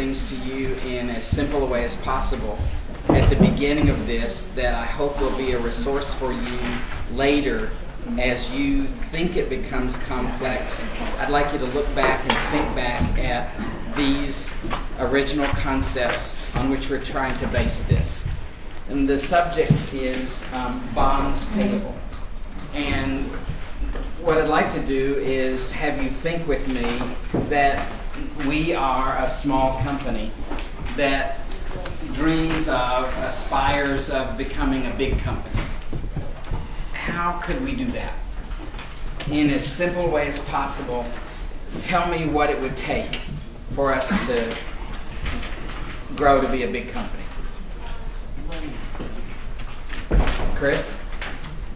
things to you in as simple a way as possible at the beginning of this that I hope will be a resource for you later as you think it becomes complex. I'd like you to look back and think back at these original concepts on which we're trying to base this. And the subject is um, bonds payable. And what I'd like to do is have you think with me that we are a small company that dreams of, aspires of becoming a big company. How could we do that? In as simple a way as possible, tell me what it would take for us to grow to be a big company. Chris?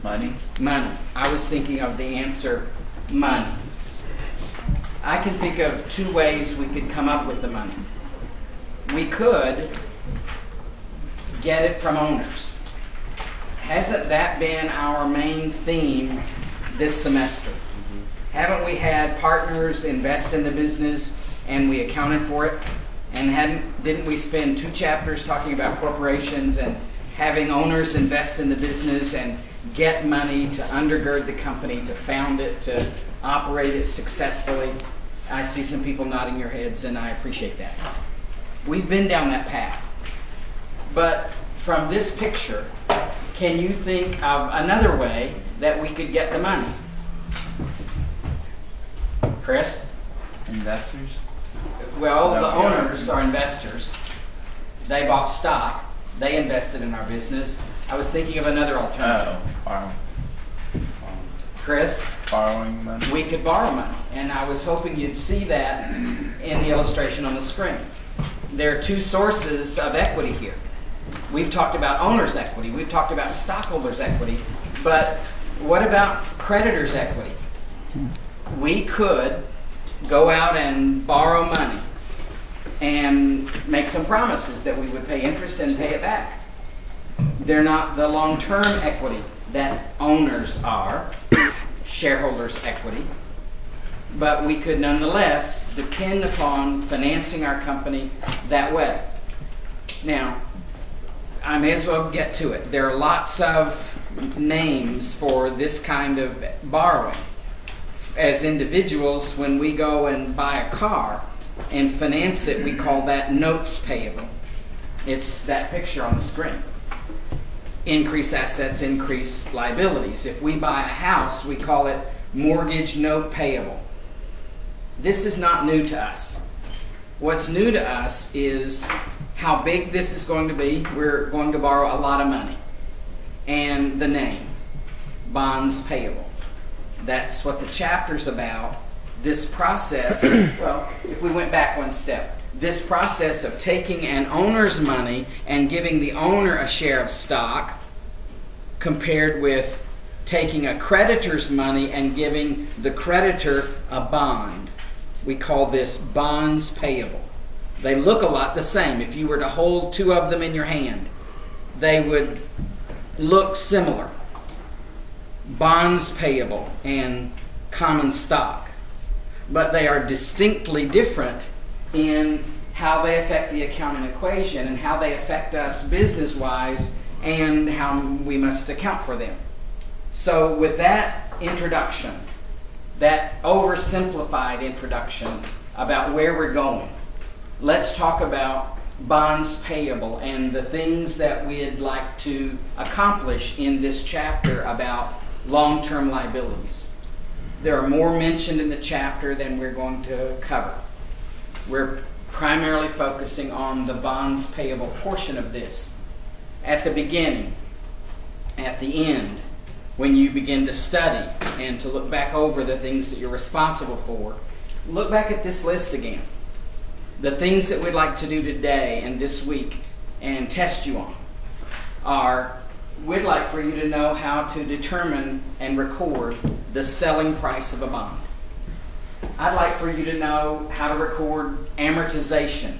Money. Money. I was thinking of the answer money. I can think of two ways we could come up with the money. We could get it from owners. Hasn't that been our main theme this semester? Haven't we had partners invest in the business and we accounted for it? And hadn't didn't we spend two chapters talking about corporations and having owners invest in the business and get money to undergird the company, to found it, to operate it successfully? I see some people nodding your heads, and I appreciate that. We've been down that path. But from this picture, can you think of another way that we could get the money? Chris? Investors. Well, the owners are investors. They bought stock. They invested in our business. I was thinking of another oh, alternative. Oh, borrow. Chris, Borrowing money. we could borrow money. And I was hoping you'd see that in the illustration on the screen. There are two sources of equity here. We've talked about owner's equity, we've talked about stockholders' equity, but what about creditors' equity? We could go out and borrow money and make some promises that we would pay interest and pay it back. They're not the long term equity that owners are, shareholders' equity, but we could nonetheless depend upon financing our company that way. Now, I may as well get to it. There are lots of names for this kind of borrowing. As individuals, when we go and buy a car and finance it, we call that notes payable. It's that picture on the screen. Increase assets, increase liabilities. If we buy a house, we call it mortgage note payable. This is not new to us. What's new to us is how big this is going to be. We're going to borrow a lot of money. And the name, bonds payable. That's what the chapter's about. This process, well, if we went back one step, this process of taking an owner's money and giving the owner a share of stock compared with taking a creditor's money and giving the creditor a bond. We call this bonds payable. They look a lot the same. If you were to hold two of them in your hand, they would look similar. Bonds payable and common stock. But they are distinctly different in how they affect the accounting equation and how they affect us business wise and how we must account for them. So, with that introduction, that oversimplified introduction about where we're going, let's talk about bonds payable and the things that we'd like to accomplish in this chapter about long term liabilities. There are more mentioned in the chapter than we're going to cover. We're primarily focusing on the bonds payable portion of this. At the beginning, at the end, when you begin to study and to look back over the things that you're responsible for, look back at this list again. The things that we'd like to do today and this week and test you on are we'd like for you to know how to determine and record the selling price of a bond. I'd like for you to know how to record amortization.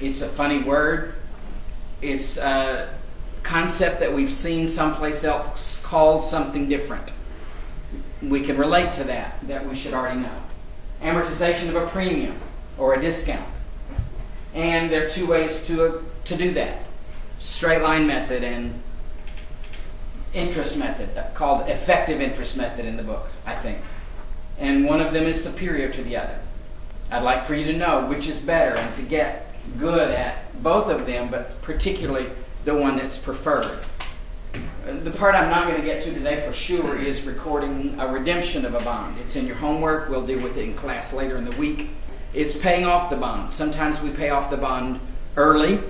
It's a funny word. It's a concept that we've seen someplace else called something different. We can relate to that, that we should already know. Amortization of a premium or a discount. And there are two ways to, to do that straight line method and interest method, uh, called effective interest method in the book, I think. And one of them is superior to the other. I'd like for you to know which is better and to get good at both of them, but particularly the one that's preferred. The part I'm not going to get to today for sure is recording a redemption of a bond. It's in your homework. We'll deal with it in class later in the week. It's paying off the bond. Sometimes we pay off the bond early,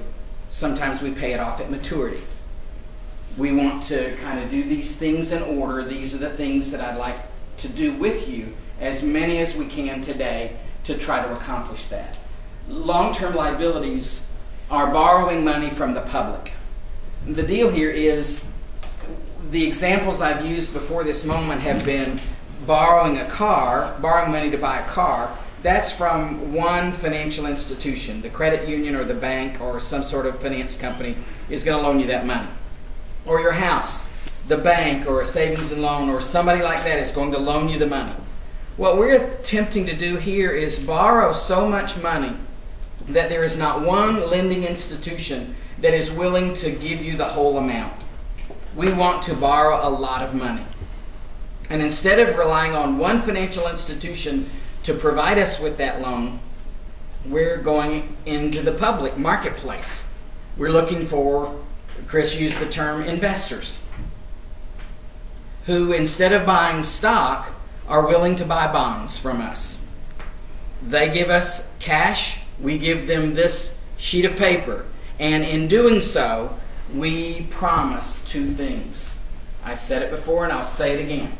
sometimes we pay it off at maturity. We want to kind of do these things in order. These are the things that I'd like to do with you, as many as we can today, to try to accomplish that. Long term liabilities are borrowing money from the public. The deal here is the examples I've used before this moment have been borrowing a car, borrowing money to buy a car. That's from one financial institution. The credit union or the bank or some sort of finance company is going to loan you that money. Or your house, the bank or a savings and loan or somebody like that is going to loan you the money. What we're attempting to do here is borrow so much money that there is not one lending institution that is willing to give you the whole amount. We want to borrow a lot of money. And instead of relying on one financial institution to provide us with that loan, we're going into the public marketplace. We're looking for, Chris used the term investors, who instead of buying stock are willing to buy bonds from us. They give us cash, we give them this sheet of paper, and in doing so, we promise two things. I said it before and I'll say it again.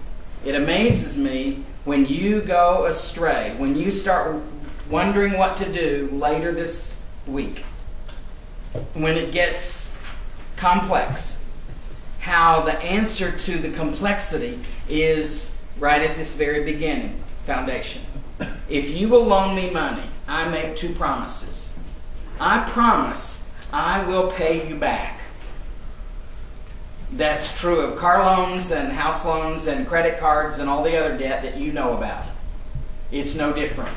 It amazes me when you go astray, when you start wondering what to do later this week, when it gets complex, how the answer to the complexity is right at this very beginning foundation. If you will loan me money, I make two promises. I promise I will pay you back. That's true of car loans and house loans and credit cards and all the other debt that you know about. It's no different.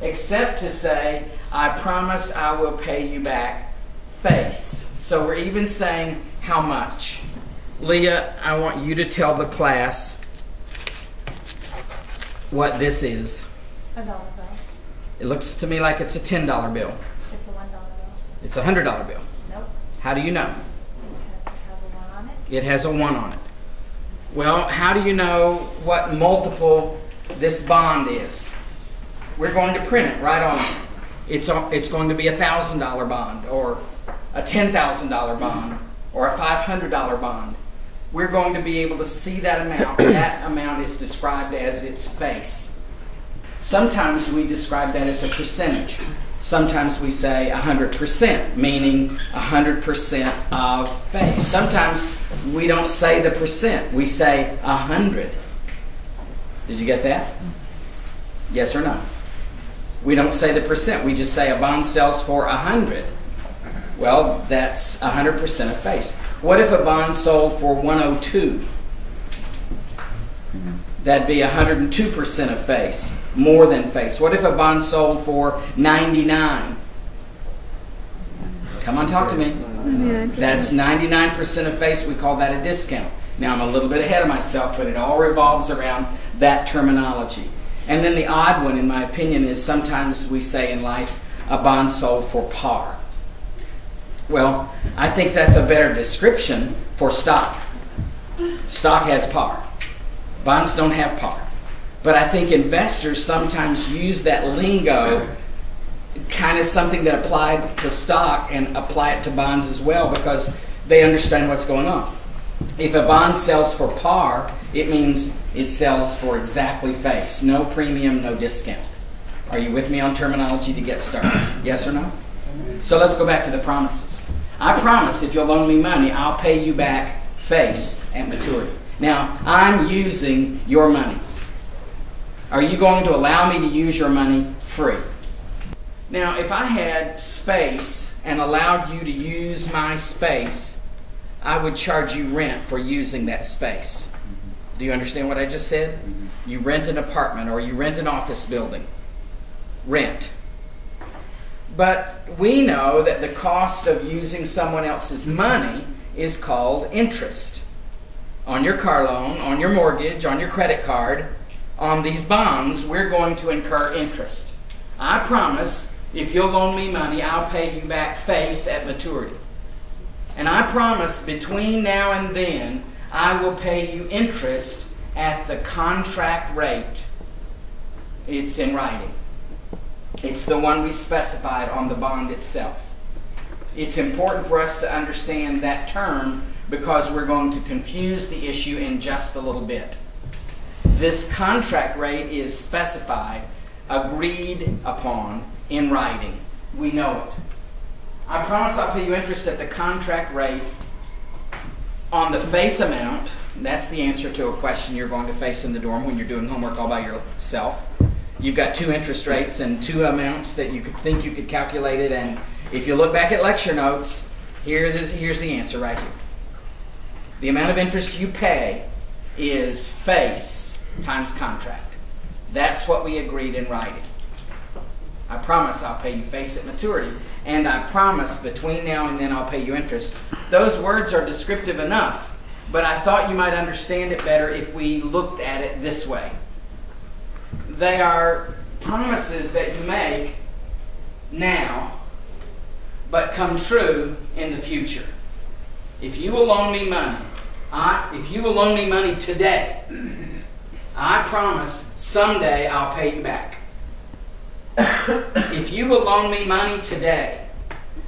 Except to say, I promise I will pay you back face. So we're even saying how much. Leah, I want you to tell the class what this is. A dollar bill. It looks to me like it's a $10 bill. It's a one dollar bill. It's a $100 bill. Nope. How do you know? Because it has a one on it. It has a 1 on it. Well, how do you know what multiple this bond is? We're going to print it right on it. It's, a- it's going to be a $1,000 bond or a $10,000 bond or a $500 bond. We're going to be able to see that amount. that amount is described as its face. Sometimes we describe that as a percentage. Sometimes we say 100%, meaning 100% of face. Sometimes we don't say the percent, we say 100. Did you get that? Yes or no? We don't say the percent, we just say a bond sells for 100. Well, that's 100% of face. What if a bond sold for 102? That'd be 102% of face, more than face. What if a bond sold for 99? Come on, talk to me. That's 99% of face. We call that a discount. Now, I'm a little bit ahead of myself, but it all revolves around that terminology. And then the odd one, in my opinion, is sometimes we say in life, a bond sold for par. Well, I think that's a better description for stock. Stock has par. Bonds don't have par. But I think investors sometimes use that lingo, kind of something that applied to stock, and apply it to bonds as well because they understand what's going on. If a bond sells for par, it means it sells for exactly face. No premium, no discount. Are you with me on terminology to get started? Yes or no? So let's go back to the promises. I promise if you'll loan me money, I'll pay you back face at maturity. Now, I'm using your money. Are you going to allow me to use your money free? Now, if I had space and allowed you to use my space, I would charge you rent for using that space. Do you understand what I just said? Mm-hmm. You rent an apartment or you rent an office building. Rent. But we know that the cost of using someone else's money is called interest. On your car loan, on your mortgage, on your credit card, on these bonds, we're going to incur interest. I promise if you'll loan me money, I'll pay you back face at maturity. And I promise between now and then, I will pay you interest at the contract rate. It's in writing. It's the one we specified on the bond itself. It's important for us to understand that term because we're going to confuse the issue in just a little bit. This contract rate is specified, agreed upon in writing. We know it. I promise I'll pay you interest at the contract rate on the face amount. That's the answer to a question you're going to face in the dorm when you're doing homework all by yourself. You've got two interest rates and two amounts that you could think you could calculate it. And if you look back at lecture notes, here's, here's the answer right here. The amount of interest you pay is face times contract. That's what we agreed in writing. I promise I'll pay you face at maturity, and I promise between now and then I'll pay you interest. Those words are descriptive enough, but I thought you might understand it better if we looked at it this way. They are promises that you make now, but come true in the future. If you will loan me money, I, if you will loan me money today, I promise someday I'll pay you back. if you will loan me money today,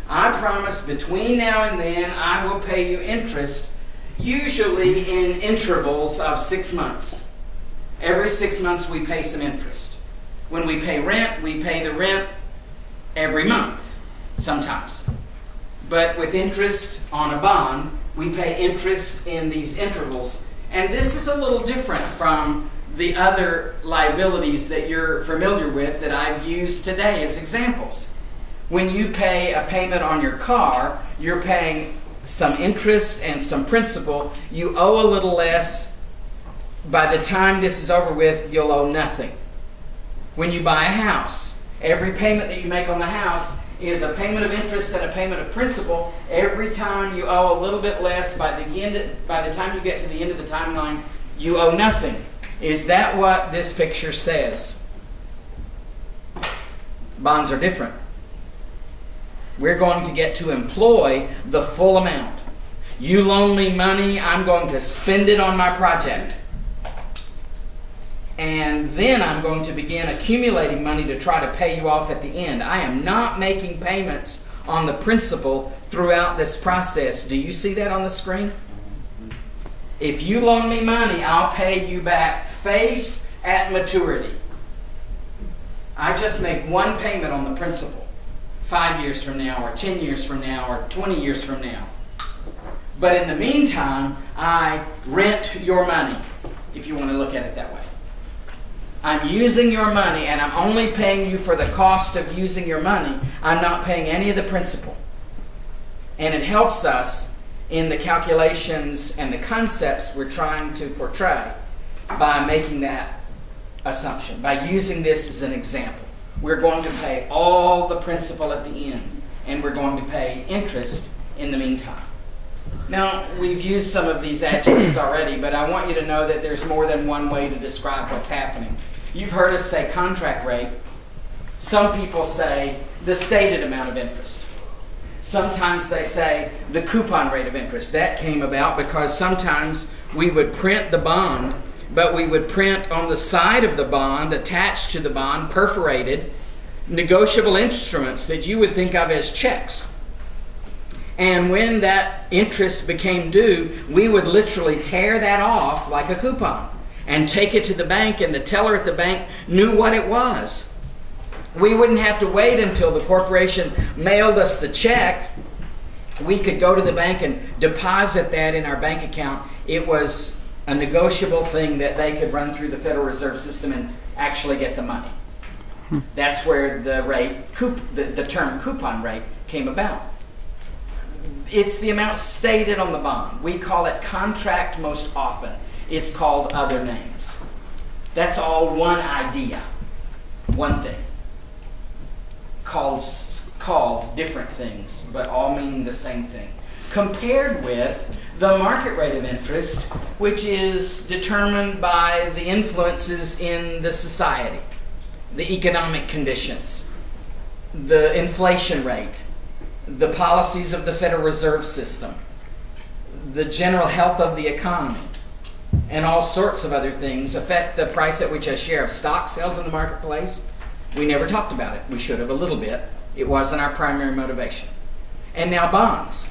I promise between now and then I will pay you interest, usually in intervals of six months. Every six months we pay some interest. When we pay rent, we pay the rent every month, sometimes. But with interest on a bond, we pay interest in these intervals. And this is a little different from the other liabilities that you're familiar with that I've used today as examples. When you pay a payment on your car, you're paying some interest and some principal. You owe a little less. By the time this is over with, you'll owe nothing. When you buy a house, every payment that you make on the house is a payment of interest and a payment of principal. Every time you owe a little bit less, by the end, by the time you get to the end of the timeline, you owe nothing. Is that what this picture says? Bonds are different. We're going to get to employ the full amount. You loan me money, I'm going to spend it on my project. And then I'm going to begin accumulating money to try to pay you off at the end. I am not making payments on the principal throughout this process. Do you see that on the screen? If you loan me money, I'll pay you back face at maturity. I just make one payment on the principal five years from now, or 10 years from now, or 20 years from now. But in the meantime, I rent your money, if you want to look at it that way. I'm using your money and I'm only paying you for the cost of using your money. I'm not paying any of the principal. And it helps us in the calculations and the concepts we're trying to portray by making that assumption, by using this as an example. We're going to pay all the principal at the end, and we're going to pay interest in the meantime. Now, we've used some of these adjectives already, but I want you to know that there's more than one way to describe what's happening. You've heard us say contract rate. Some people say the stated amount of interest. Sometimes they say the coupon rate of interest. That came about because sometimes we would print the bond but we would print on the side of the bond, attached to the bond, perforated, negotiable instruments that you would think of as checks. And when that interest became due, we would literally tear that off like a coupon and take it to the bank, and the teller at the bank knew what it was. We wouldn't have to wait until the corporation mailed us the check. We could go to the bank and deposit that in our bank account. It was a negotiable thing that they could run through the Federal Reserve System and actually get the money. Hmm. That's where the rate, coup, the, the term coupon rate came about. It's the amount stated on the bond. We call it contract most often. It's called other names. That's all one idea, one thing, called called different things, but all meaning the same thing. Compared with the market rate of interest, which is determined by the influences in the society, the economic conditions, the inflation rate, the policies of the Federal Reserve System, the general health of the economy, and all sorts of other things affect the price at which a share of stock sells in the marketplace. We never talked about it. We should have a little bit. It wasn't our primary motivation. And now bonds.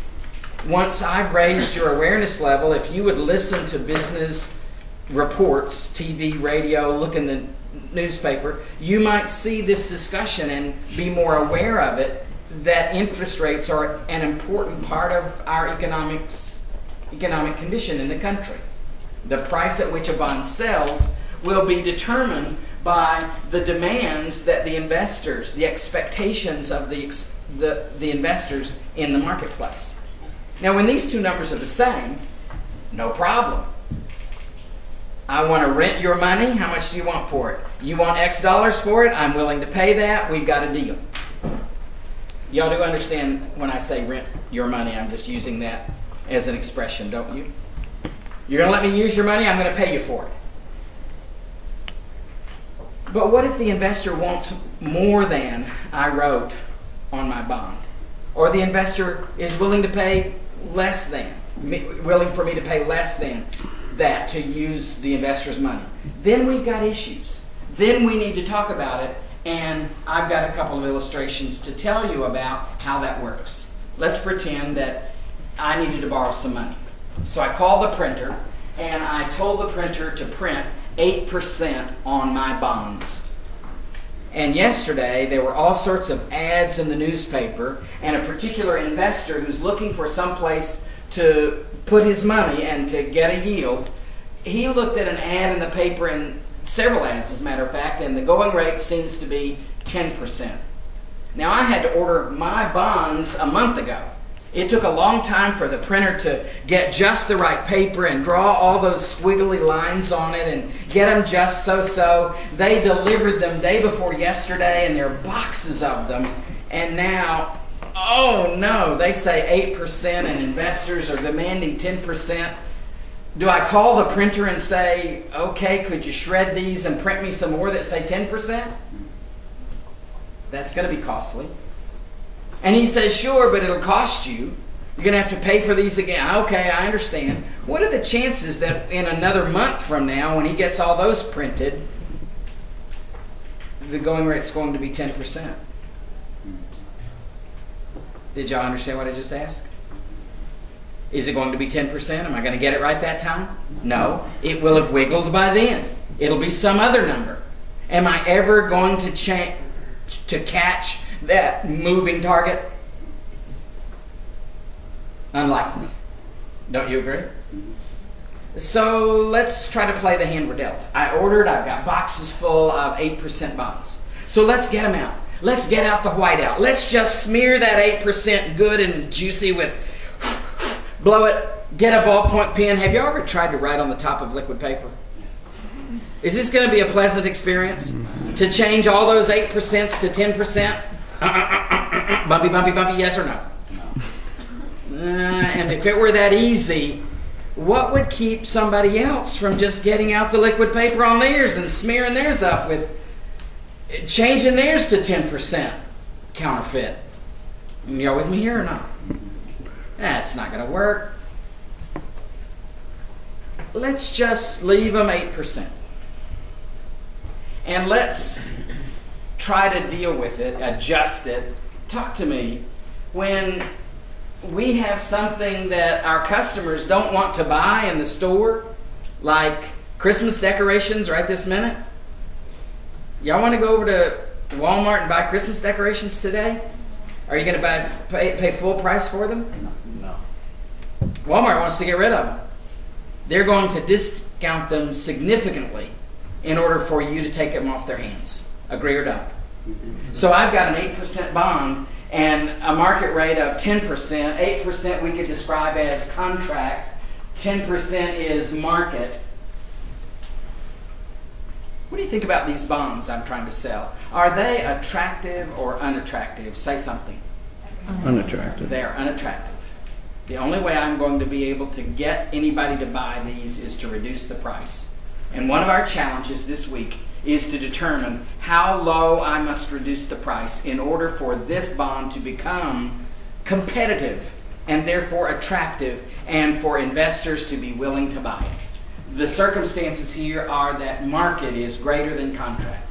Once I've raised your awareness level, if you would listen to business reports, TV, radio, look in the newspaper, you might see this discussion and be more aware of it that interest rates are an important part of our economics economic condition in the country. The price at which a bond sells will be determined by the demands that the investors, the expectations of the, the, the investors in the marketplace. Now, when these two numbers are the same, no problem. I want to rent your money. How much do you want for it? You want X dollars for it? I'm willing to pay that. We've got a deal. Y'all do understand when I say rent your money, I'm just using that as an expression, don't you? You're going to let me use your money, I'm going to pay you for it. But what if the investor wants more than I wrote on my bond? Or the investor is willing to pay less than, willing for me to pay less than that to use the investor's money? Then we've got issues. Then we need to talk about it, and I've got a couple of illustrations to tell you about how that works. Let's pretend that I needed to borrow some money. So I called the printer and I told the printer to print 8% on my bonds. And yesterday, there were all sorts of ads in the newspaper, and a particular investor who's looking for some place to put his money and to get a yield, he looked at an ad in the paper, and several ads, as a matter of fact, and the going rate seems to be 10%. Now, I had to order my bonds a month ago. It took a long time for the printer to get just the right paper and draw all those squiggly lines on it and get them just so so. They delivered them day before yesterday and there are boxes of them. And now, oh no, they say 8% and investors are demanding 10%. Do I call the printer and say, okay, could you shred these and print me some more that say 10%? That's going to be costly. And he says, Sure, but it'll cost you. You're going to have to pay for these again. Okay, I understand. What are the chances that in another month from now, when he gets all those printed, the going rate's going to be 10%? Did y'all understand what I just asked? Is it going to be 10%? Am I going to get it right that time? No. It will have wiggled by then. It'll be some other number. Am I ever going to cha- to catch that moving target? Unlikely. Don't you agree? So let's try to play the hand we're dealt. I ordered, I've got boxes full of 8% bonds. So let's get them out. Let's get out the whiteout. Let's just smear that 8% good and juicy with, blow it, get a ballpoint pen. Have you ever tried to write on the top of liquid paper? Is this going to be a pleasant experience? To change all those 8% to 10%? Bumpy, bumpy, bumpy, yes or no? Uh, and if it were that easy, what would keep somebody else from just getting out the liquid paper on theirs and smearing theirs up with changing theirs to 10% counterfeit? Y'all with me here or not? That's not going to work. Let's just leave them 8%. And let's try to deal with it, adjust it. Talk to me when we have something that our customers don't want to buy in the store, like Christmas decorations right this minute. Y'all want to go over to Walmart and buy Christmas decorations today? Are you going to buy pay, pay full price for them? No. Walmart wants to get rid of them. They're going to discount them significantly in order for you to take them off their hands. Agree or don't? So I've got an 8% bond and a market rate of 10%. 8% we could describe as contract, 10% is market. What do you think about these bonds I'm trying to sell? Are they attractive or unattractive? Say something. Unattractive. They are unattractive. The only way I'm going to be able to get anybody to buy these is to reduce the price. And one of our challenges this week is to determine how low I must reduce the price in order for this bond to become competitive and therefore attractive and for investors to be willing to buy it. The circumstances here are that market is greater than contract.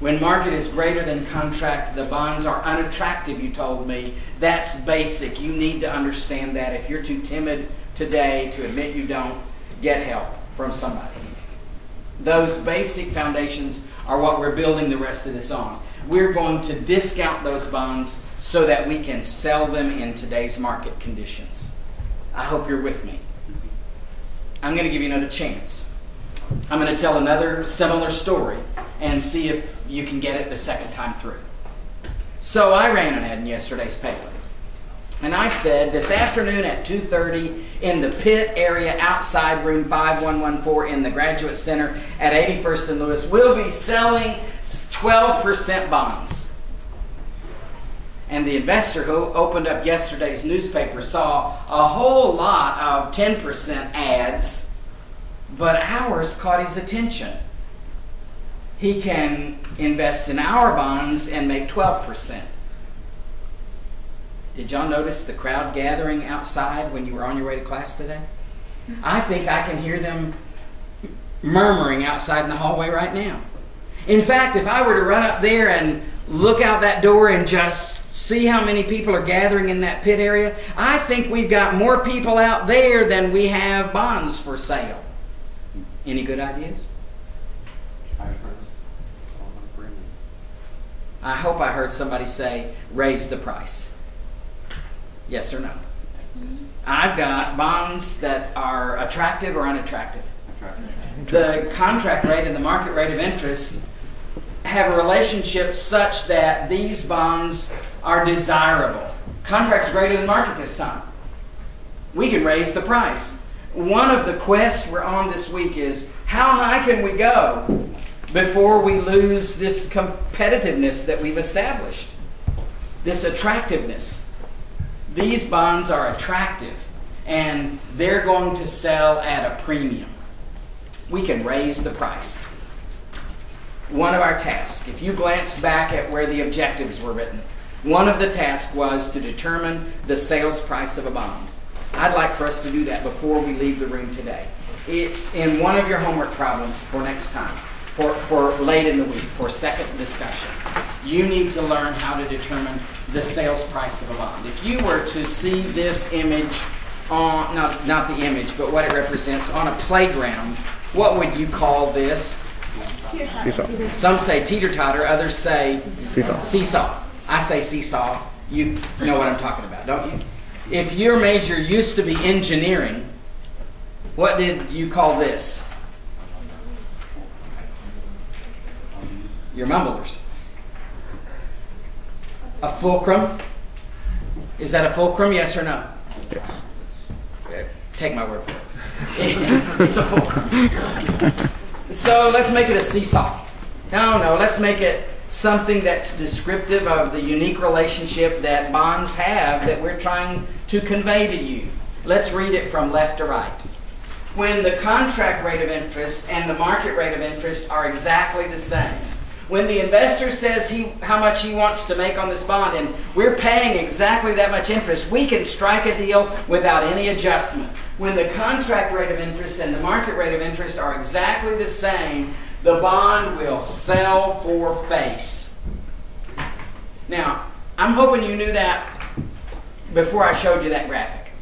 When market is greater than contract, the bonds are unattractive, you told me. That's basic. You need to understand that. If you're too timid today to admit you don't, get help from somebody. Those basic foundations are what we're building the rest of this on. We're going to discount those bonds so that we can sell them in today's market conditions. I hope you're with me. I'm going to give you another chance. I'm going to tell another similar story and see if you can get it the second time through. So I ran an ad in yesterday's paper. And I said this afternoon at 2:30 in the pit area outside room 5114 in the Graduate Center at 81st and Lewis, we'll be selling 12% bonds. And the investor who opened up yesterday's newspaper saw a whole lot of 10% ads, but ours caught his attention. He can invest in our bonds and make 12%. Did y'all notice the crowd gathering outside when you were on your way to class today? I think I can hear them murmuring outside in the hallway right now. In fact, if I were to run up there and look out that door and just see how many people are gathering in that pit area, I think we've got more people out there than we have bonds for sale. Any good ideas? I hope I heard somebody say, raise the price. Yes or no? I've got bonds that are attractive or unattractive. The contract rate and the market rate of interest have a relationship such that these bonds are desirable. Contract's greater than market this time. We can raise the price. One of the quests we're on this week is how high can we go before we lose this competitiveness that we've established? This attractiveness. These bonds are attractive and they're going to sell at a premium. We can raise the price. One of our tasks, if you glance back at where the objectives were written, one of the tasks was to determine the sales price of a bond. I'd like for us to do that before we leave the room today. It's in one of your homework problems for next time, for, for late in the week, for second discussion. You need to learn how to determine the sales price of a bond. If you were to see this image on, not, not the image, but what it represents on a playground, what would you call this? Seesaw. Some say teeter totter, others say Seesaw. seesaw. I say seesaw. You know what I'm talking about, don't you? If your major used to be engineering, what did you call this? Your mumblers. A fulcrum? Is that a fulcrum, yes or no? Yes. Uh, Take my word for it. it's a fulcrum. So let's make it a seesaw. No, no, let's make it something that's descriptive of the unique relationship that bonds have that we're trying to convey to you. Let's read it from left to right. When the contract rate of interest and the market rate of interest are exactly the same, when the investor says he how much he wants to make on this bond and we're paying exactly that much interest, we can strike a deal without any adjustment. When the contract rate of interest and the market rate of interest are exactly the same, the bond will sell for face. Now, I'm hoping you knew that before I showed you that graphic.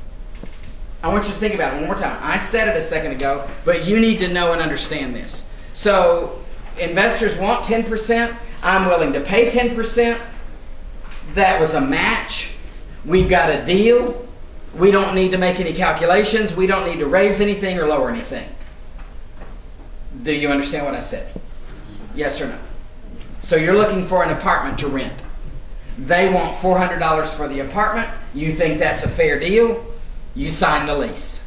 I want you to think about it one more time. I said it a second ago, but you need to know and understand this. So, investors want 10%. I'm willing to pay 10%. That was a match. We've got a deal. We don't need to make any calculations. We don't need to raise anything or lower anything. Do you understand what I said? Yes or no? So you're looking for an apartment to rent. They want $400 for the apartment. You think that's a fair deal. You sign the lease.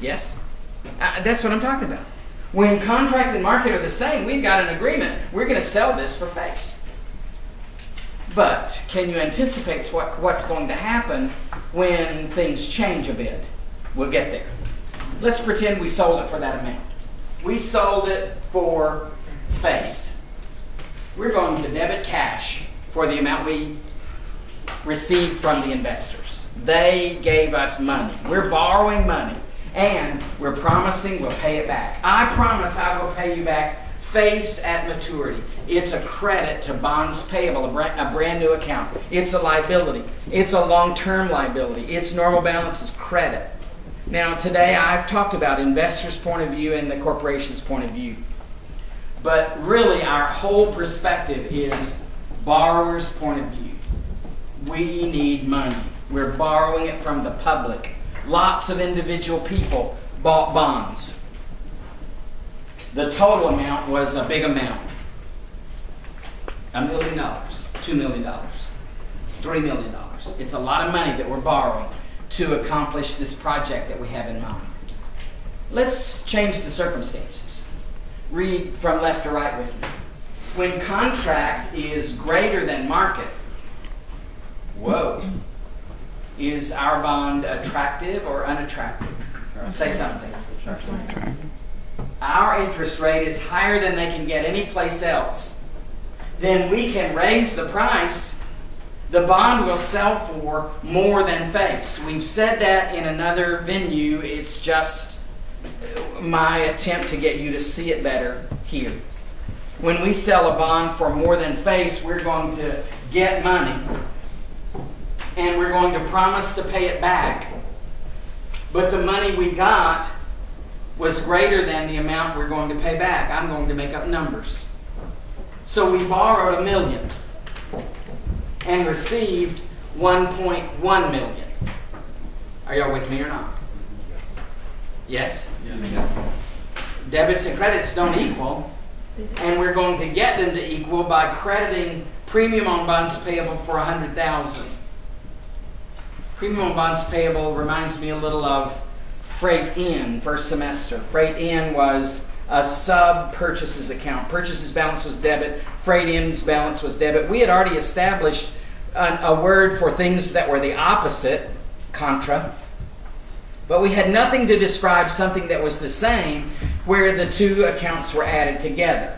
Yes? Uh, that's what I'm talking about. When contract and market are the same, we've got an agreement. We're going to sell this for face. But can you anticipate what, what's going to happen when things change a bit? We'll get there. Let's pretend we sold it for that amount. We sold it for face. We're going to debit cash for the amount we received from the investors. They gave us money. We're borrowing money and we're promising we'll pay it back. I promise I will pay you back face at maturity. It's a credit to bonds payable, a brand, a brand new account. It's a liability. It's a long term liability. Its normal balance is credit. Now, today I've talked about investors' point of view and the corporation's point of view. But really, our whole perspective is borrower's point of view. We need money. We're borrowing it from the public. Lots of individual people bought bonds. The total amount was a big amount a million dollars, two million dollars, three million dollars. It's a lot of money that we're borrowing to accomplish this project that we have in mind. Let's change the circumstances. Read from left to right with me. When contract is greater than market, whoa, is our bond attractive or unattractive? Say something. Our interest rate is higher than they can get anyplace else. Then we can raise the price. The bond will sell for more than face. We've said that in another venue. It's just my attempt to get you to see it better here. When we sell a bond for more than face, we're going to get money and we're going to promise to pay it back. But the money we got was greater than the amount we're going to pay back. I'm going to make up numbers. So we borrowed a million and received 1.1 million. Are y'all with me or not? Yes? Debits and credits don't equal, and we're going to get them to equal by crediting premium on bonds payable for 100,000. Premium on bonds payable reminds me a little of freight in first semester. Freight in was a sub purchases account. Purchases balance was debit, freight in's balance was debit. We had already established a word for things that were the opposite, contra. But we had nothing to describe something that was the same where the two accounts were added together.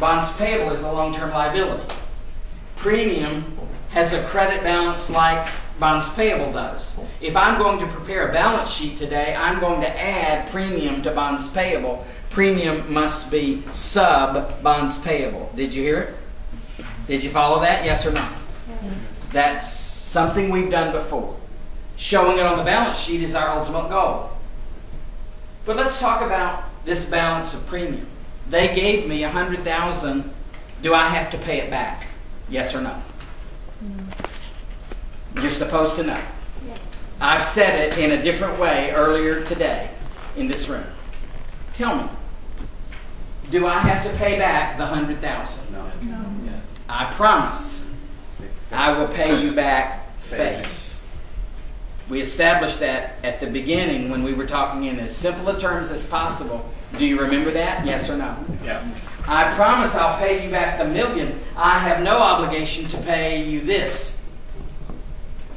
Bonds payable is a long term liability. Premium has a credit balance like bonds payable does. If I'm going to prepare a balance sheet today, I'm going to add premium to bonds payable. Premium must be sub bonds payable. Did you hear it? Did you follow that? Yes or no? That's something we've done before. Showing it on the balance sheet is our ultimate goal. But let's talk about this balance of premium. They gave me a hundred thousand. Do I have to pay it back? Yes or no? You're supposed to know. I've said it in a different way earlier today in this room. Tell me, do I have to pay back the hundred thousand? No. Yes. I promise I will pay you back face. We established that at the beginning when we were talking in as simple a terms as possible. Do you remember that? Yes or no? Yeah. I promise I'll pay you back the million. I have no obligation to pay you this.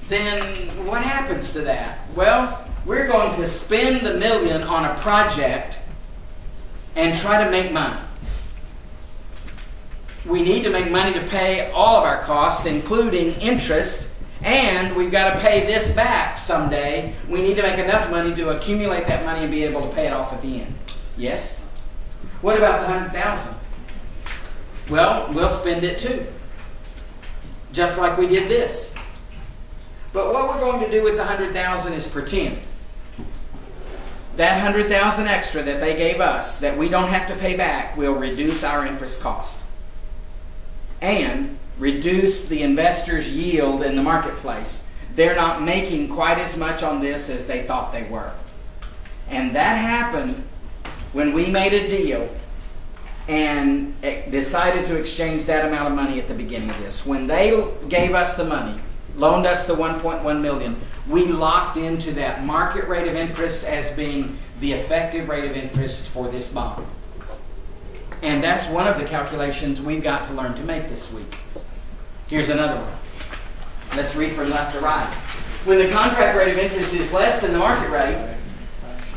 Then what happens to that? Well, we're going to spend the million on a project and try to make money. We need to make money to pay all of our costs, including interest, and we've got to pay this back someday. We need to make enough money to accumulate that money and be able to pay it off at the end. Yes? What about the hundred thousand? Well, we'll spend it too. Just like we did this. But what we're going to do with the hundred thousand is pretend. That hundred thousand extra that they gave us, that we don't have to pay back, will reduce our interest cost. And reduce the investor's yield in the marketplace. They're not making quite as much on this as they thought they were. And that happened when we made a deal and decided to exchange that amount of money at the beginning of this. When they gave us the money, loaned us the 1.1 million. We locked into that market rate of interest as being the effective rate of interest for this bond. And that's one of the calculations we've got to learn to make this week. Here's another one. Let's read from left to right. When the contract rate of interest is less than the market rate,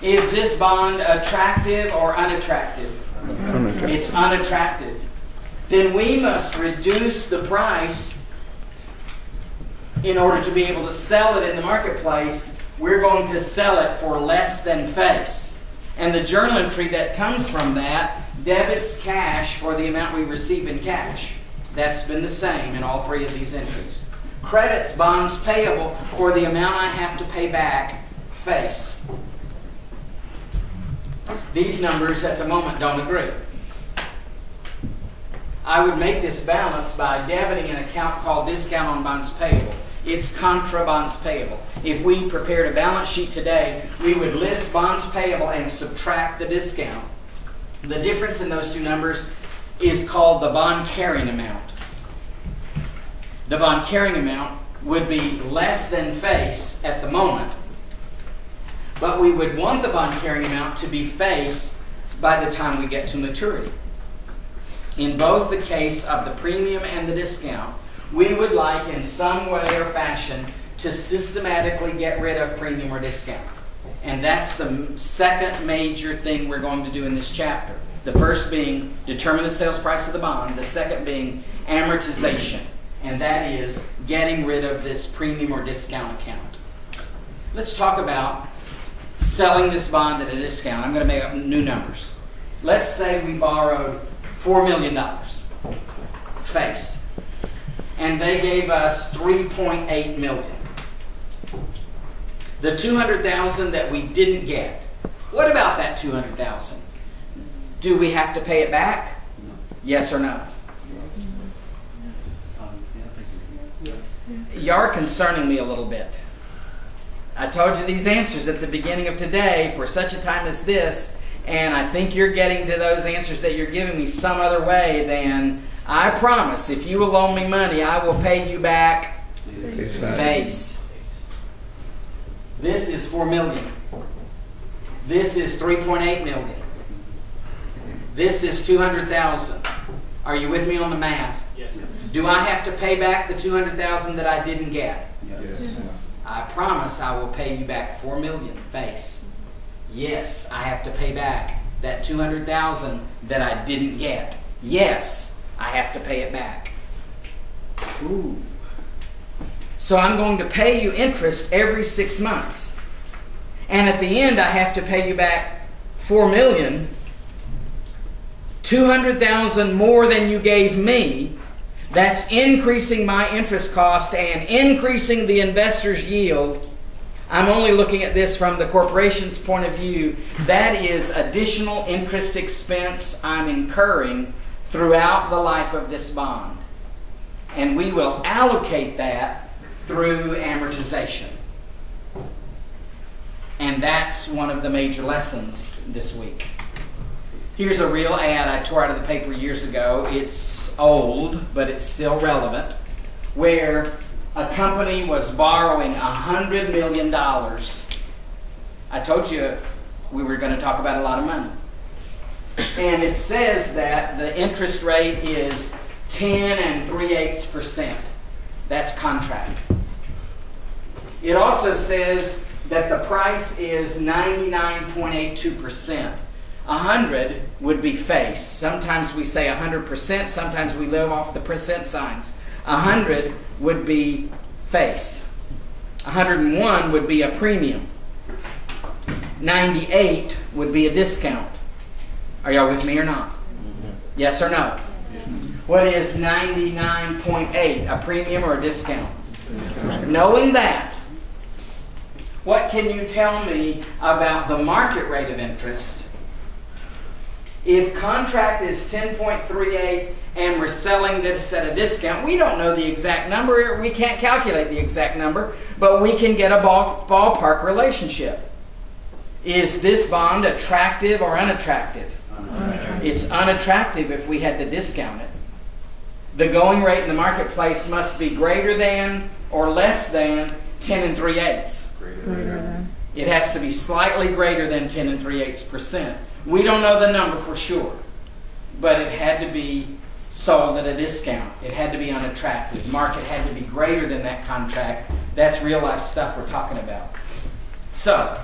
is this bond attractive or unattractive? Unattractive. It's unattractive. Then we must reduce the price in order to be able to sell it in the marketplace. We're going to sell it for less than face. And the journal entry that comes from that debits cash for the amount we receive in cash. That's been the same in all three of these entries. Credits bonds payable for the amount I have to pay back face. These numbers at the moment don't agree. I would make this balance by debiting an account called discount on bonds payable. It's contra bonds payable. If we prepared a balance sheet today, we would list bonds payable and subtract the discount. The difference in those two numbers is called the bond carrying amount. The bond carrying amount would be less than face at the moment, but we would want the bond carrying amount to be face by the time we get to maturity. In both the case of the premium and the discount, we would like in some way or fashion to systematically get rid of premium or discount. And that's the second major thing we're going to do in this chapter. The first being determine the sales price of the bond, the second being amortization, and that is getting rid of this premium or discount account. Let's talk about selling this bond at a discount. I'm going to make up new numbers. Let's say we borrowed $4 million face, and they gave us 3.8 million. The 200,000 that we didn't get. What about that 200,000? Do we have to pay it back? Yes or no? You are concerning me a little bit. I told you these answers at the beginning of today for such a time as this, and I think you're getting to those answers that you're giving me some other way than I promise if you will loan me money, I will pay you back Face face. This is 4 million. This is 3.8 million. This is 200,000. Are you with me on the math? Yes. Do I have to pay back the 200,000 that I didn't get? Yes. I promise I will pay you back 4 million face. Yes, I have to pay back that 200,000 that I didn't get. Yes, I have to pay it back. Ooh. So I'm going to pay you interest every 6 months. And at the end I have to pay you back four million, two hundred thousand more than you gave me. That's increasing my interest cost and increasing the investor's yield. I'm only looking at this from the corporation's point of view. That is additional interest expense I'm incurring throughout the life of this bond. And we will allocate that through amortization. And that's one of the major lessons this week. Here's a real ad I tore out of the paper years ago. It's old, but it's still relevant. Where a company was borrowing $100 million. I told you we were going to talk about a lot of money. And it says that the interest rate is 10 and 3 eighths percent. That's contract. It also says that the price is 99.82%. 100 would be face. Sometimes we say 100%, sometimes we live off the percent signs. 100 would be face. 101 would be a premium. 98 would be a discount. Are y'all with me or not? Mm-hmm. Yes or no? What is 99.8? A premium or a discount? Knowing that, what can you tell me about the market rate of interest? If contract is 10.38 and we're selling this at a discount, we don't know the exact number. We can't calculate the exact number, but we can get a ball, ballpark relationship. Is this bond attractive or unattractive? It's unattractive if we had to discount it. The going rate in the marketplace must be greater than or less than 10 and 3 eighths. It has to be slightly greater than 10 and 3 eighths percent. We don't know the number for sure, but it had to be sold at a discount. It had to be unattractive. The market had to be greater than that contract. That's real life stuff we're talking about. So,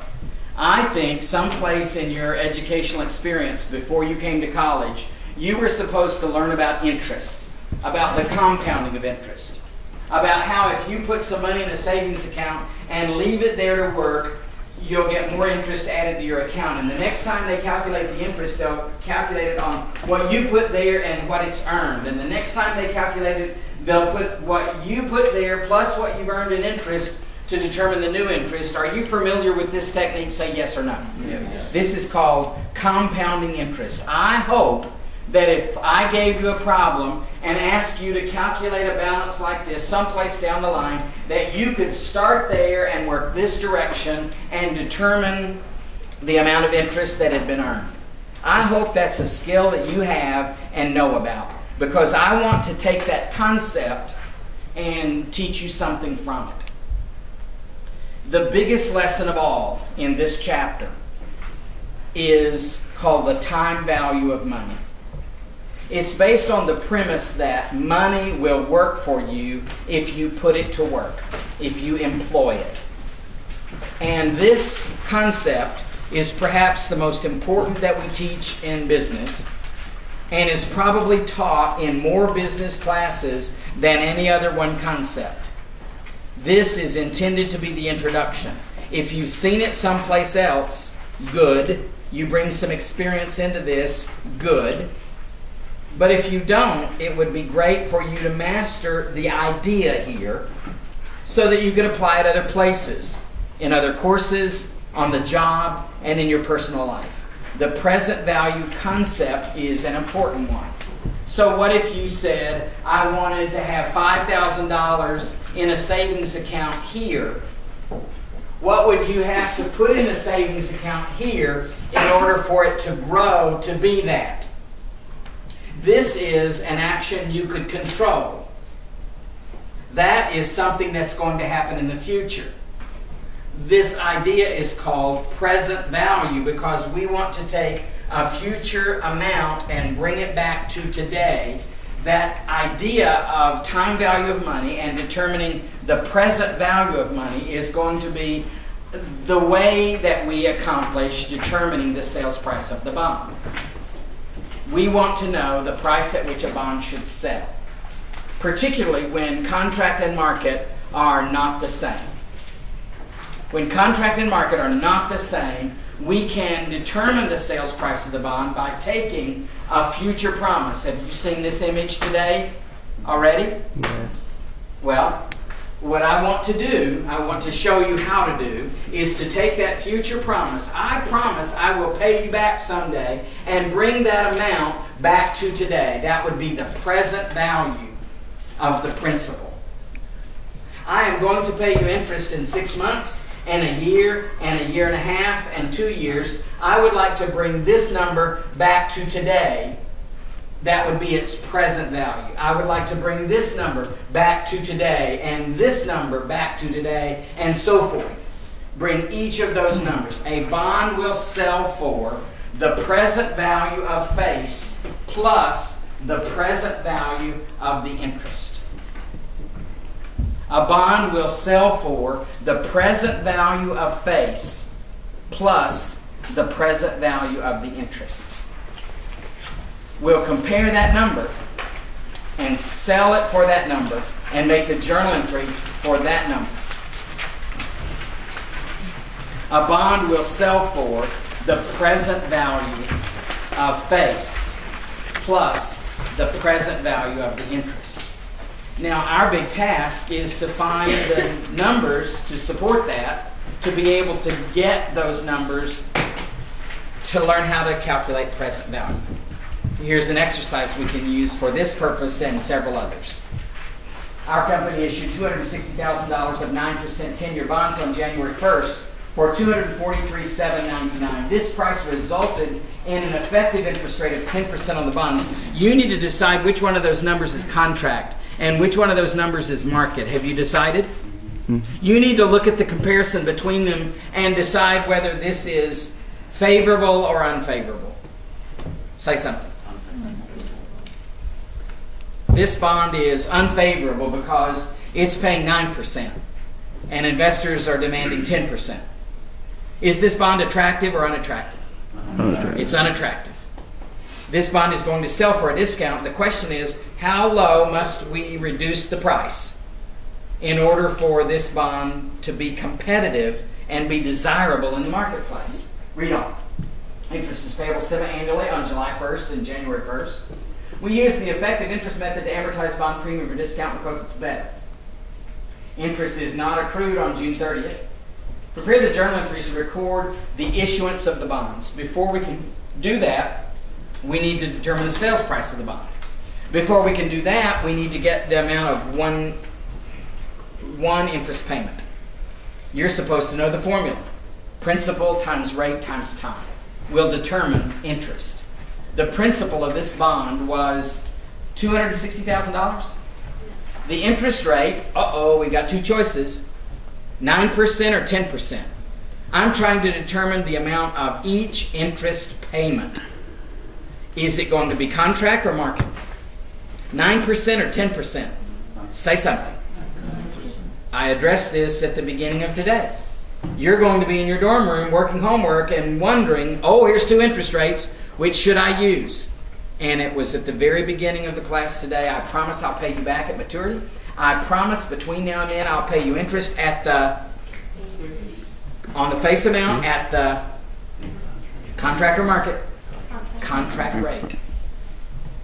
I think someplace in your educational experience before you came to college, you were supposed to learn about interest, about the compounding of interest, about how if you put some money in a savings account and leave it there to work, you'll get more interest added to your account. And the next time they calculate the interest, they'll calculate it on what you put there and what it's earned. And the next time they calculate it, they'll put what you put there plus what you've earned in interest to determine the new interest. Are you familiar with this technique? Say yes or no. Yes. This is called compounding interest. I hope that if I gave you a problem and asked you to calculate a balance like this someplace down the line, that you could start there and work this direction and determine the amount of interest that had been earned. I hope that's a skill that you have and know about because I want to take that concept and teach you something from it. The biggest lesson of all in this chapter is called the time value of money. It's based on the premise that money will work for you if you put it to work, if you employ it. And this concept is perhaps the most important that we teach in business and is probably taught in more business classes than any other one concept. This is intended to be the introduction. If you've seen it someplace else, good. You bring some experience into this, good. But if you don't, it would be great for you to master the idea here so that you could apply it other places, in other courses, on the job, and in your personal life. The present value concept is an important one. So, what if you said, I wanted to have $5,000 in a savings account here? What would you have to put in a savings account here in order for it to grow to be that? This is an action you could control. That is something that's going to happen in the future. This idea is called present value because we want to take a future amount and bring it back to today. That idea of time value of money and determining the present value of money is going to be the way that we accomplish determining the sales price of the bond. We want to know the price at which a bond should sell, particularly when contract and market are not the same. When contract and market are not the same, we can determine the sales price of the bond by taking a future promise. Have you seen this image today already? Yes. Well, what I want to do, I want to show you how to do, is to take that future promise. I promise I will pay you back someday and bring that amount back to today. That would be the present value of the principal. I am going to pay you interest in six months and a year and a year and a half and two years. I would like to bring this number back to today that would be its present value. I would like to bring this number back to today and this number back to today and so forth. Bring each of those numbers. A bond will sell for the present value of face plus the present value of the interest. A bond will sell for the present value of face plus the present value of the interest. We'll compare that number and sell it for that number and make the journal entry for that number. A bond will sell for the present value of face plus the present value of the interest. Now, our big task is to find the numbers to support that, to be able to get those numbers to learn how to calculate present value. Here's an exercise we can use for this purpose and several others. Our company issued $260,000 of 9% 10 year bonds on January 1st for 243,799. This price resulted in an effective interest rate of 10% on the bonds. You need to decide which one of those numbers is contract And which one of those numbers is market? Have you decided? You need to look at the comparison between them and decide whether this is favorable or unfavorable. Say something. This bond is unfavorable because it's paying 9% and investors are demanding 10%. Is this bond attractive or unattractive? Unattractive. It's unattractive. This bond is going to sell for a discount. The question is, how low must we reduce the price in order for this bond to be competitive and be desirable in the marketplace? Read on. Interest is payable semi-annually on July 1st and January 1st. We use the effective interest method to amortize bond premium or discount because it's better. Interest is not accrued on June 30th. Prepare the journal entries to record the issuance of the bonds. Before we can do that, we need to determine the sales price of the bond. Before we can do that, we need to get the amount of one, one interest payment. You're supposed to know the formula. Principal times rate times time will determine interest. The principal of this bond was $260,000. The interest rate, uh oh, we got two choices 9% or 10%. I'm trying to determine the amount of each interest payment. Is it going to be contract or market? 9% or 10%? Say something. I addressed this at the beginning of today. You're going to be in your dorm room working homework and wondering, oh, here's two interest rates. Which should I use? And it was at the very beginning of the class today. I promise I'll pay you back at maturity. I promise between now and then I'll pay you interest at the on the face amount at the contract or market contract rate,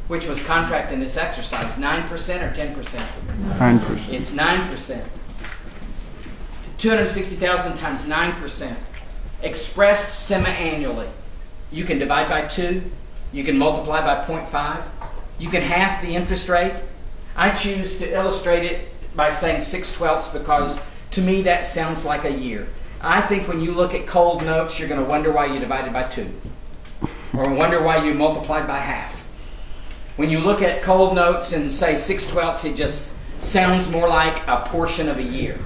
which was contract in this exercise nine percent or ten percent. Nine percent. It's nine percent. Two hundred sixty thousand times nine percent, expressed semi-annually. You can divide by two. You can multiply by 0.5. You can half the interest rate. I choose to illustrate it by saying six twelfths because to me that sounds like a year. I think when you look at cold notes, you're going to wonder why you divided by two, or wonder why you multiplied by half. When you look at cold notes and say six twelfths, it just sounds more like a portion of a year.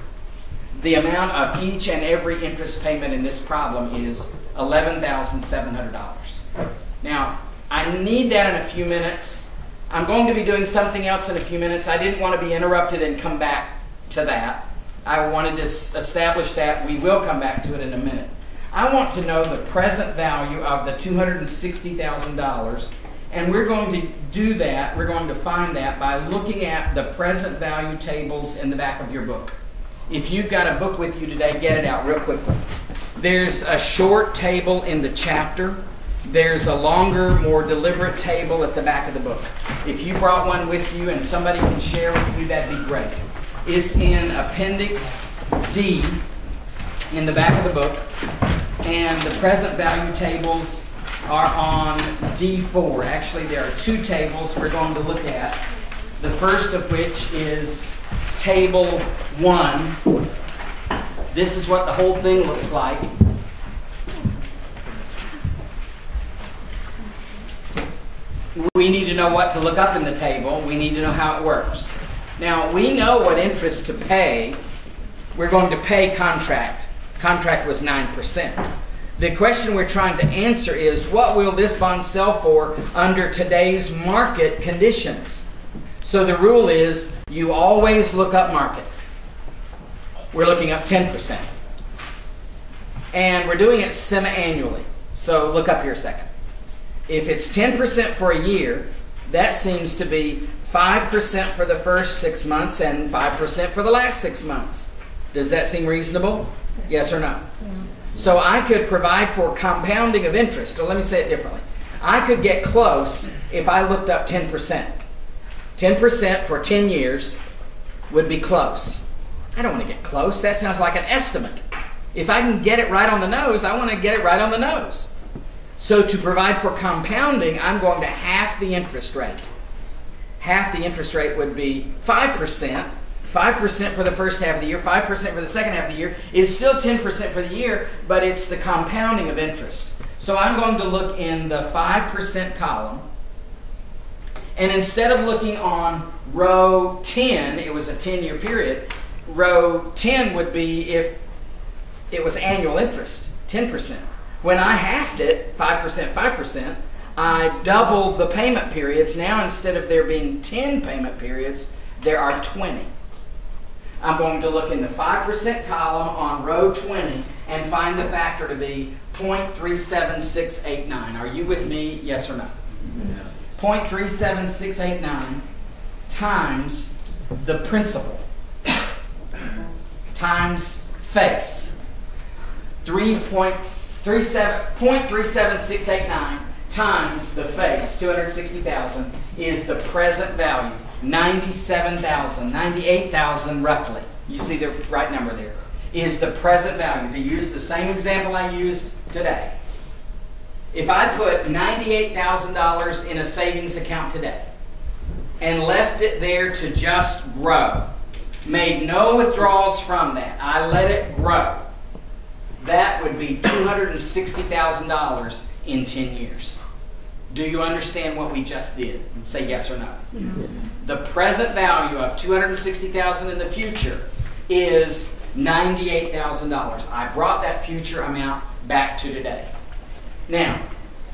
The amount of each and every interest payment in this problem is $11,700. Now, I need that in a few minutes. I'm going to be doing something else in a few minutes. I didn't want to be interrupted and come back to that. I wanted to establish that. We will come back to it in a minute. I want to know the present value of the $260,000, and we're going to do that, we're going to find that by looking at the present value tables in the back of your book. If you've got a book with you today, get it out real quickly. There's a short table in the chapter. There's a longer, more deliberate table at the back of the book. If you brought one with you and somebody can share with you, that'd be great. It's in Appendix D in the back of the book, and the present value tables are on D4. Actually, there are two tables we're going to look at. The first of which is Table 1. This is what the whole thing looks like. We need to know what to look up in the table. We need to know how it works. Now, we know what interest to pay. We're going to pay contract. Contract was 9%. The question we're trying to answer is what will this bond sell for under today's market conditions? So the rule is you always look up market. We're looking up 10%. And we're doing it semi annually. So look up here a second. If it's 10% for a year, that seems to be 5% for the first six months and 5% for the last six months. Does that seem reasonable? Yes or no? So I could provide for compounding of interest. Or let me say it differently. I could get close if I looked up 10%. 10% for 10 years would be close. I don't want to get close. That sounds like an estimate. If I can get it right on the nose, I want to get it right on the nose. So to provide for compounding, I'm going to half the interest rate. Half the interest rate would be 5%. 5% for the first half of the year, 5% for the second half of the year is still 10% for the year, but it's the compounding of interest. So I'm going to look in the 5% column And instead of looking on row 10, it was a 10 year period, row 10 would be if it was annual interest, 10%. When I halved it, 5%, 5%, I doubled the payment periods. Now instead of there being 10 payment periods, there are 20. I'm going to look in the 5% column on row 20 and find the factor to be 0.37689. Are you with me? Yes or no? 0.37689 times the principal times face. 3.37689 times the face, 260,000, is the present value. 97,000, 98,000 roughly. You see the right number there. Is the present value. To use the same example I used today. If I put $98,000 in a savings account today and left it there to just grow, made no withdrawals from that, I let it grow, that would be $260,000 in 10 years. Do you understand what we just did? Say yes or no. The present value of 260,000 in the future is $98,000. I brought that future amount back to today. Now,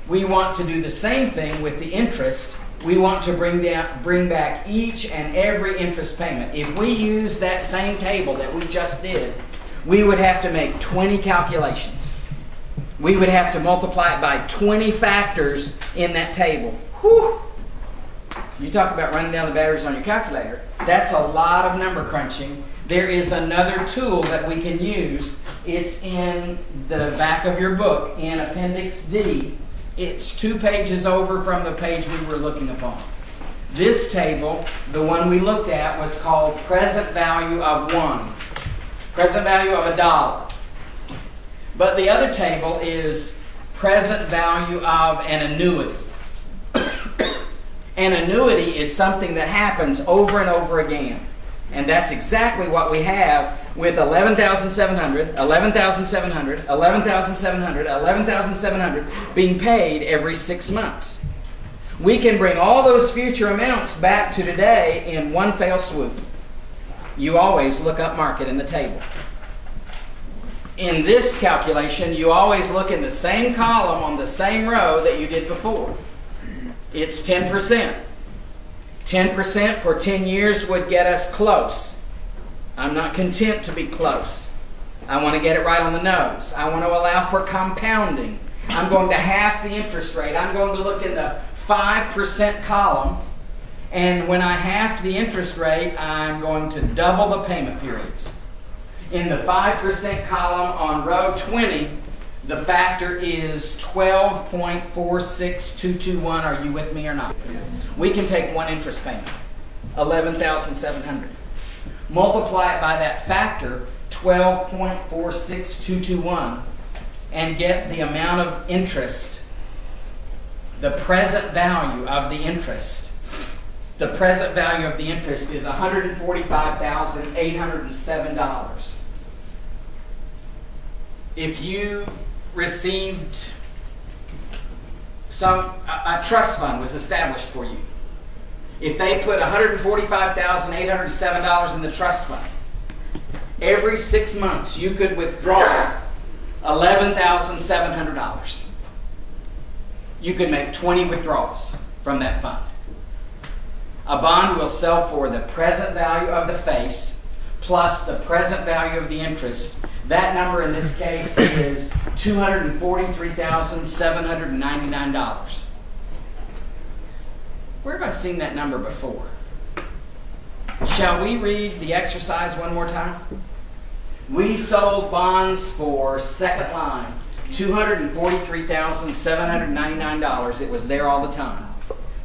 we want to do the same thing with the interest. We want to bring down bring back each and every interest payment. If we use that same table that we just did, we would have to make 20 calculations we would have to multiply it by 20 factors in that table. Whew. You talk about running down the batteries on your calculator. That's a lot of number crunching. There is another tool that we can use. It's in the back of your book in Appendix D. It's two pages over from the page we were looking upon. This table, the one we looked at, was called present value of one. Present value of a dollar. But the other table is present value of an annuity. An annuity is something that happens over and over again. And that's exactly what we have with 11,700, 11,700, 11,700, 11,700 being paid every six months. We can bring all those future amounts back to today in one fell swoop. You always look up market in the table in this calculation, you always look in the same column on the same row that you did before. It's 10%. 10% for 10 years would get us close. I'm not content to be close. I want to get it right on the nose. I want to allow for compounding. I'm going to half the interest rate. I'm going to look in the 5% column. And when I half the interest rate, I'm going to double the payment periods. In the 5% column on row 20, the factor is 12.46221. Are you with me or not? We can take one interest payment, 11,700. Multiply it by that factor, 12.46221, and get the amount of interest, the present value of the interest. The present value of the interest is $145,807 if you received some a, a, trust fund was established for you. If they put $145,807 in the trust fund, every six months you could withdraw $11,700. You could make 20 withdrawals from that fund. A bond will sell for the present value of the face plus the present value of the interest that number in this case is $243,799. Where have I seen that number before? Shall we read the exercise one more time? We sold bonds for second line, $243,799. It was there all the time.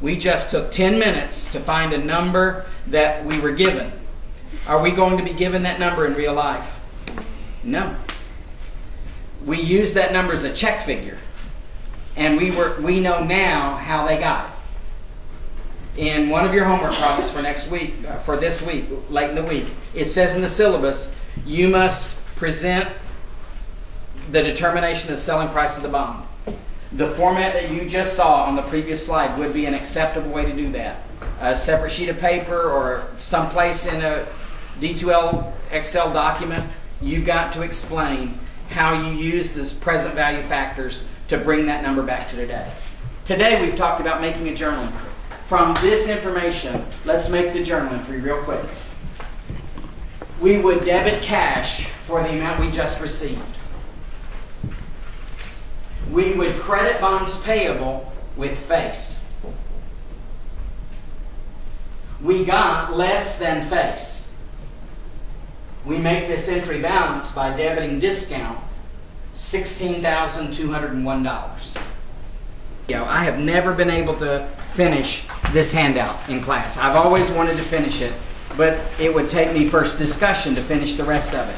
We just took 10 minutes to find a number that we were given. Are we going to be given that number in real life? No. We use that number as a check figure. And we were we know now how they got it. In one of your homework problems for next week, uh, for this week, late in the week, it says in the syllabus, you must present the determination of the selling price of the bond. The format that you just saw on the previous slide would be an acceptable way to do that. a separate sheet of paper or someplace in a D2L Excel document, you've got to explain how you use this present value factors to bring that number back to today. Today we've talked about making a journal entry. From this information, let's make the journal entry real quick. We would debit cash for the amount we just received. We would credit bonds payable with face. We got less than face. We make this entry balance by debiting discount $16,201. You know, I have never been able to finish this handout in class. I've always wanted to finish it, but it would take me first discussion to finish the rest of it.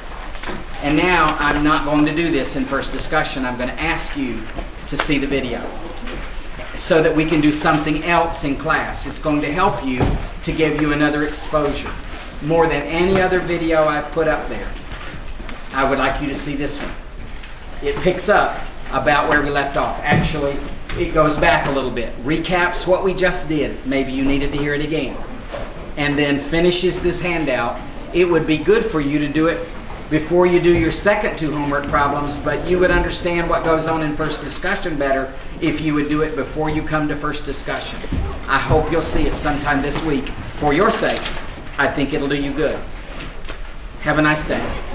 And now I'm not going to do this in first discussion. I'm going to ask you to see the video so that we can do something else in class. It's going to help you to give you another exposure. More than any other video I've put up there, I would like you to see this one. It picks up about where we left off. Actually, it goes back a little bit, recaps what we just did. Maybe you needed to hear it again. And then finishes this handout. It would be good for you to do it before you do your second two homework problems, but you would understand what goes on in first discussion better if you would do it before you come to first discussion. I hope you'll see it sometime this week. For your sake, I think it'll do you good. Have a nice day.